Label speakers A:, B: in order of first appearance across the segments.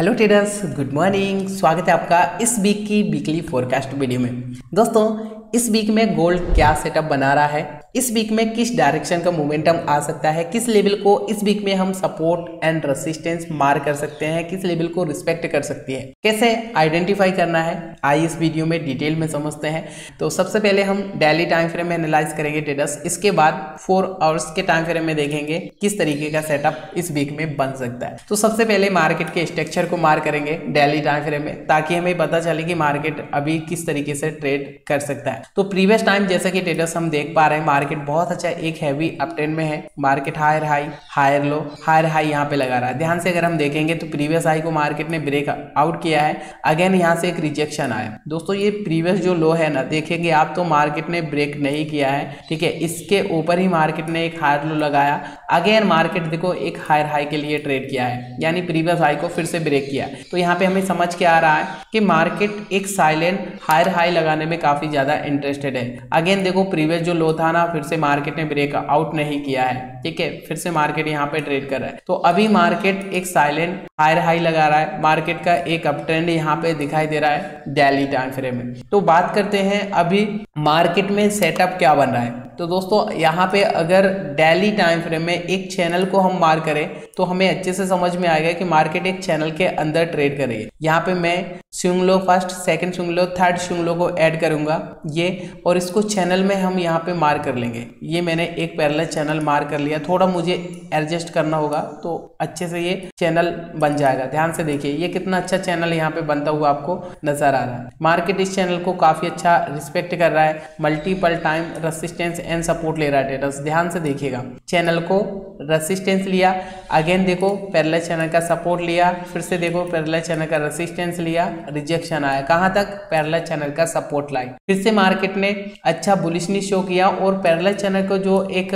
A: Hello traders good morning स्वागत है आपका इस वीक की वीकली फोरकास्ट वीडियो में। दोस्तों, इस वीक में गोल्ड क्या सेटअप बना रहा है? इस वीक में किस डायरेक्शन का मोमेंटम आ सकता है? किस लेवल को इस वीक में हम सपोर्ट एंड रेसिस्टेंस मार कर सकते हैं? किस लेवल को रिस्पेक्ट कर सकती है? कैसे आइडेंटिफाई करना है? आइए इस वीडियो में डिटेल में समझते हैं। तो सबसे पहले हम डेली टाइम फ्रेम में एनालाइज करेंगे डेटस इसके बाद फोर आवर्स के टाइम फ्रेम में देखेंगे किस तरीके का सेटअप इस वीक में बन सकता है। तो सबसे पहले मार्केट के स्ट्रक्चर को मार करेंगे डेली टाइम फ्रेम में, ताकि हमें पता चले कि मार्केट अभी किस तरीके से ट्रेड कर सकता है। तो प्रीवियस टाइम जैसा कि ट्रेडर्स हम देख पा रहे हैं मार्केट बहुत अच्छा एक हैवी अपटेन में है। Market higher high higher low higher high यहाँ पे लगा रहा है। ध्यान से अगर हम देखेंगे तो प्रीवियस हाई को मार्केट ने ब्रेक आउट किया है। अगेन यहाँ से एक रिजेक्शन आया। दोस्तों, ये प्रीवियस जो लो है ना, देखेंगे आप तो मार्केट ने ब्रेक नहीं किया है, ठीक है? इसके ऊपर ही मार्केट ने एक हायर लो लगाया। अगेन मार्केट देखो, एक हायर हाई के लिए ट्रेड किया है। यानी प्रीवियस हाई को फिर से ब्रेक किया तो यहाँ पे हमें समझ के आ रहा है कि मार्केट एक साइलेंट हायर हाई लगाने में काफ़ी ज़्यादा इंटरेस्टेड है। अगेन देखो प्रीवियस जो लो था ना फिर से मार्केट ने ब्रेक आउट नहीं किया है, ठीक है? फिर से मार्केट यहाँ पे ट्रेड कर रहा है। तो अभी मार्केट एक साइलेंट हायर हाई लगा रहा है। मार्केट का एक अप ट्रेंड यहाँ पे दिखाई दे रहा है डेली टाइम फ्रेम में। तो बात करते हैं अभी मार्केट में सेटअप क्या बन रहा है। तो दोस्तों, यहाँ पे अगर डेली टाइम फ्रेम में एक चैनल को हम मार करें तो हमें अच्छे से समझ में आएगा कि मार्केट एक चैनल के अंदर ट्रेड कर रही है। यहाँ पे मैं swing first second swing third swing को ऐड करूँगा, ये, और इसको चैनल में हम यहाँ पे मार कर लेंगे। ये मैंने एक पैरल चैनल मार कर लिया। थोड़ा मुझे एडजस्ट करना होगा तो अच्छे से ये चैनल बन जाएगा। ध्यान से देखिए, ये कितना अच्छा चैनल यहाँ पे बनता हुआ आपको नज़र आ रहा है। मार्केट इस चैनल को काफ़ी अच्छा रिस्पेक्ट कर रहा है। Multiple time resistance and support ले रहा है टेटस ध्यान से देखिएगा। चैनल को रेसिस्टेंस लिया। अगेन देखो पैरल चैनल का सपोर्ट लिया। फिर से देखो पैरल चैनल का रेसिस्टेंस लिया। रिजेक्शन आया। कहाँ तक? पैरल चैनल का सपोर्ट लाइन फिर से मार्केट ने अच्छा बुलिशनी शो किया और पैरल चैनल को जो एक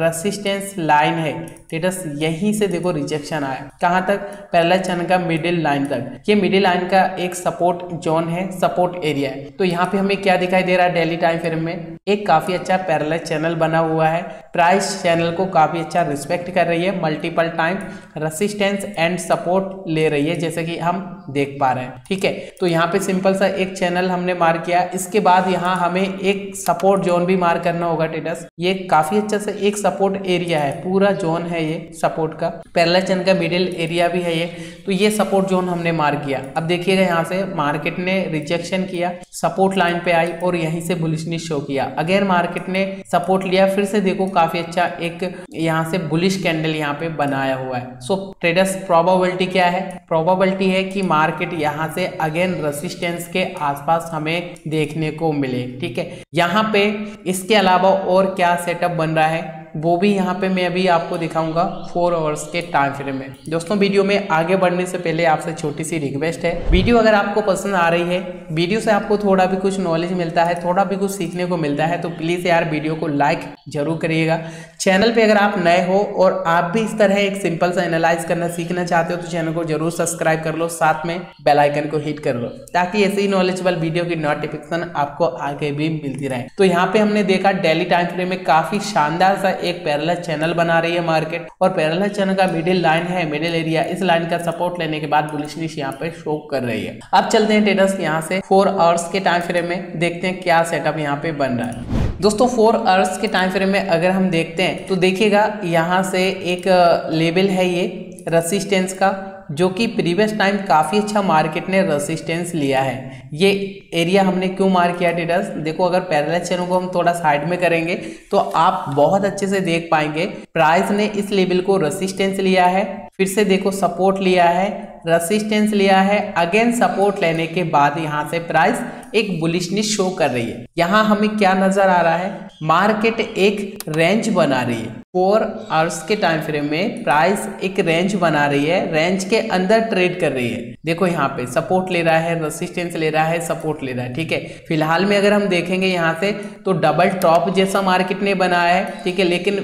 A: रसिस्टेंस लाइन है स्टेटस यहीं से देखो रिजेक्शन आया। कहाँ तक? पैरल चैनल का मिडिल लाइन तक। ये मिडिल लाइन का एक सपोर्ट जोन है सपोर्ट एरिया है। तो यहाँ पे हमें क्या दिखाई दे रहा है डेली टाइम फ्रेम में? एक काफ़ी अच्छा पैरल चैनल बना हुआ है। प्राइस चैनल को काफ़ी अच्छा रिस्पेक्ट कर रही है। Multiple time resistance and support ले रही है, जैसे कि हम देख पा रहे हैं। ठीक है? तो यहाँ पे सिंपल सा एक चैनल हमने मार किया। इसके बाद यहाँ हमें एक सपोर्ट जोन भी मार करना होगा टेटस ये काफ़ी अच्छा सा एक सपोर्ट एरिया है। पूरा जोन है ये सपोर्ट का। पैरला चैनल का मिडिल एरिया भी है ये। तो ये सपोर्ट जोन हमने मार किया। अब देखिएगा यहाँ से मार्केट ने रिजेक्शन किया सपोर्ट लाइन पे आई और यहीं से बुलिशनी शो किया। अगेन मार्केट ने सपोर्ट लिया। फिर से देखो काफ़ी अच्छा एक यहाँ से बुलिश कैंडल यहाँ पे बनाया हुआ है। सो ट्रेडर्स प्रोबेबिलिटी क्या है? प्रोबेबिलिटी है कि मार्केट यहाँ से अगेन रेसिस्टेंस के आसपास हमें देखने को मिले। ठीक है? यहाँ पे इसके अलावा और क्या सेटअप बन रहा है? वो भी यहाँ पे मैं अभी आपको दिखाऊँगा फोर आवर्स के टाइम फ्रेम में। दोस्तों वीडियो में आगे बढ़ने से पहले आपसे छोटी सी रिक्वेस्ट है। वीडियो अगर आपको पसंद आ रही है वीडियो से आपको थोड़ा भी कुछ नॉलेज मिलता है, थोड़ा भी कुछ सीखने को मिलता है तो प्लीज़ यार वीडियो को लाइक ज़रूर करिएगा। चैनल पे अगर आप नए हो और आप भी इस तरह एक सिंपल सा एनालाइज करना सीखना चाहते हो तो चैनल को ज़रूर सब्सक्राइब कर लो, साथ में बेलाइकन को हिट कर लो, ताकि ऐसे ही नॉलेजेबल वीडियो की नोटिफिकेशन आपको आगे भी मिलती रहे। तो यहाँ पे हमने देखा डेली टाइम फ्रेम में काफ़ी शानदार सा एक पैरल चैनल बना रही है मार्केट और पैरल चैनल का मिडिल लाइन है मिडिल एरिया इस लाइन का सपोर्ट लेने के बाद बुलिशनिश यहाँ पे शो कर रही है। अब चलते हैं टेटस यहाँ से फोर आवर्स के टाइम फ्रेम में। देखते हैं क्या सेटअप यहाँ पे बन रहा है। दोस्तों फोर आवर्स के टाइम फ्रेम में अगर हम देखते हैं तो देखिएगा यहाँ से एक लेबल है ये रसिस्टेंस का। जो कि प्रीवियस टाइम काफ़ी अच्छा मार्केट ने रेसिस्टेंस लिया है। ये एरिया हमने क्यों मार किया टेडर्स देखो, अगर पैरल चैनल को हम थोड़ा साइड में करेंगे तो आप बहुत अच्छे से देख पाएँगे। प्राइस ने इस लेवल को रेसिस्टेंस लिया है। फिर से देखो सपोर्ट लिया है रेसिस्टेंस लिया है। अगेन सपोर्ट लेने के बाद यहाँ से प्राइस एक बुलिशनेस शो कर रही है। यहाँ हमें क्या नज़र आ रहा है? मार्केट एक रेंज बना रही है। फोर आवर्स के टाइम फ्रेम में प्राइस एक रेंज बना रही है। रेंज के अंदर ट्रेड कर रही है। देखो यहाँ पे सपोर्ट ले रहा है रेसिस्टेंस ले रहा है सपोर्ट ले रहा है, ठीक है? फ़िलहाल में अगर हम देखेंगे यहाँ से तो डबल टॉप जैसा मार्केट ने बनाया है, ठीक है? लेकिन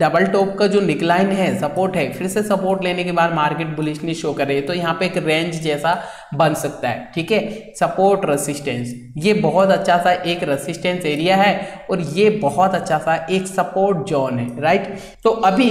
A: डबल टॉप का जो निकलाइन है सपोर्ट है, फिर से सपोर्ट लेने के बाद मार्केट बुलिशनी शो कर रही है तो यहाँ पे एक रेंज जैसा बन सकता है, ठीक है? सपोर्ट रेसिस्टेंस ये बहुत अच्छा सा एक रेसिस्टेंस एरिया है और ये बहुत अच्छा सा एक सपोर्ट जोन है राइट तो अभी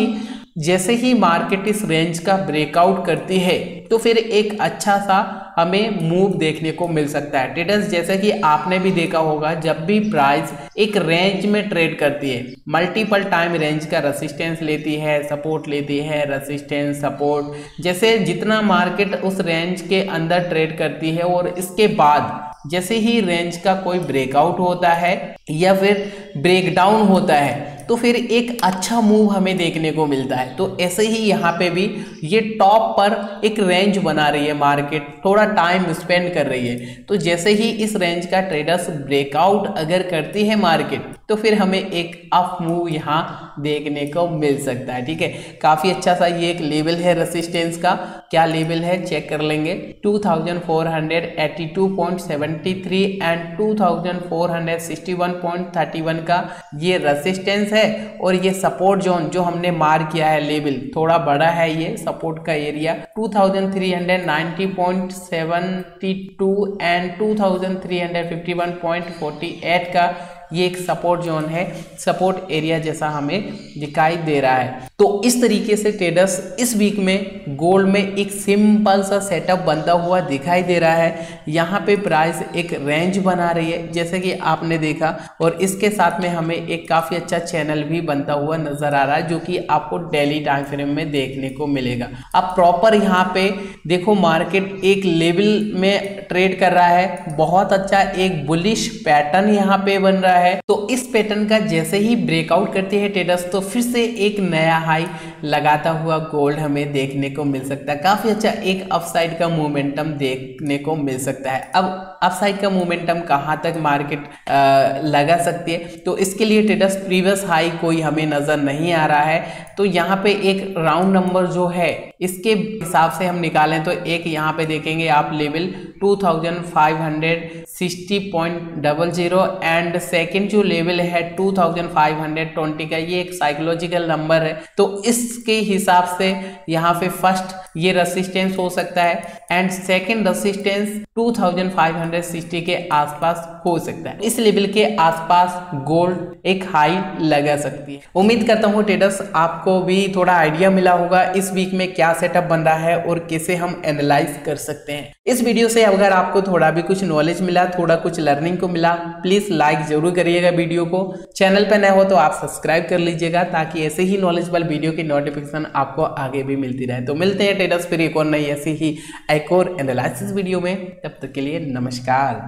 A: जैसे ही मार्केट इस रेंज का ब्रेकआउट करती है तो फिर एक अच्छा सा हमें मूव देखने को मिल सकता है। ट्रेडर्स जैसे कि आपने भी देखा होगा, जब भी प्राइस एक रेंज में ट्रेड करती है मल्टीपल टाइम रेंज का रेसिस्टेंस लेती है सपोर्ट लेती है रेसिस्टेंस सपोर्ट जैसे जितना मार्केट उस रेंज के अंदर ट्रेड करती है और इसके बाद जैसे ही रेंज का कोई ब्रेकआउट होता है या फिर ब्रेकडाउन होता है तो फिर एक अच्छा मूव हमें देखने को मिलता है। तो ऐसे ही यहाँ पे भी ये टॉप पर एक रेंज बना रही है मार्केट थोड़ा टाइम स्पेंड कर रही है। तो जैसे ही इस रेंज का ट्रेडर्स ब्रेकआउट अगर करती है मार्केट तो फिर हमें एक अप मूव यहाँ देखने को मिल सकता है, ठीक है? काफ़ी अच्छा सा ये एक लेवल है रेसिस्टेंस का। क्या लेवल है? चेक कर लेंगे। 2482.73 एंड 2461.31 का ये रेसिस्टेंस है और ये सपोर्ट जोन जो हमने मार किया है लेवल थोड़ा बड़ा है ये सपोर्ट का एरिया 2390.72 एंड 2351.48 का ये एक सपोर्ट जोन है सपोर्ट एरिया जैसा हमें दिखाई दे रहा है। तो इस तरीके से ट्रेडर्स इस वीक में गोल्ड में एक सिंपल सा सेटअप बनता हुआ दिखाई दे रहा है। यहाँ पे प्राइस एक रेंज बना रही है, जैसे कि आपने देखा। और इसके साथ में हमें एक काफ़ी अच्छा चैनल भी बनता हुआ नज़र आ रहा है, जो कि आपको डेली टाइम फ्रेम में देखने को मिलेगा। अब प्रॉपर यहाँ पे देखो मार्केट एक लेवल में ट्रेड कर रहा है। बहुत अच्छा एक बुलिश पैटर्न यहाँ पे बन रहा है। तो इस पैटर्न का जैसे ही ब्रेकआउट करती है ट्रेडर्स तो फिर से एक नया हाई लगाता हुआ गोल्ड हमें देखने को मिल सकता है। काफ़ी अच्छा एक अपसाइड का मोमेंटम देखने को मिल सकता है। अब अपसाइड का मोमेंटम कहाँ तक मार्केट लगा सकती है? तो इसके लिए ट्रेडर्स प्रीवियस हाई कोई हमें नज़र नहीं आ रहा है। तो यहाँ पे एक राउंड नंबर जो है, इसके हिसाब से हम निकालें तो एक यहाँ पे देखेंगे आप लेवल 2560.00 एंड सेकंड जो लेवल है 2520 का, ये एक साइकोलॉजिकल नंबर है। तो इसके हिसाब से यहाँ पे फ़र्स्ट ये रेसिस्टेंस हो सकता है। एंड सेकंड रेसिस्टेंस 2560 के आसपास हो सकता है। इस लेवल के आसपास गोल्ड एक हाई लगा सकती है। उम्मीद करता हूँ ट्रेडर्स आपको भी थोड़ा आइडिया मिला होगा इस वीक में क्या सेटअप बन रहा है और कैसे हम एनालाइज कर सकते हैं। इस वीडियो से अगर आपको थोड़ा भी कुछ नॉलेज मिला, थोड़ा कुछ लर्निंग को मिला प्लीज़ लाइक ज़रूर करिएगा वीडियो को। चैनल पर नए हो तो आप सब्सक्राइब कर लीजिएगा ताकि ऐसे ही नॉलेज नॉलेजेबल वीडियो की नोटिफिकेशन आपको आगे भी मिलती रहे। तो मिलते हैं ट्रेडर्स फिर एक और नई ऐसी ही एक और एनालिसिस वीडियो में तब तक के लिए नमस्कार।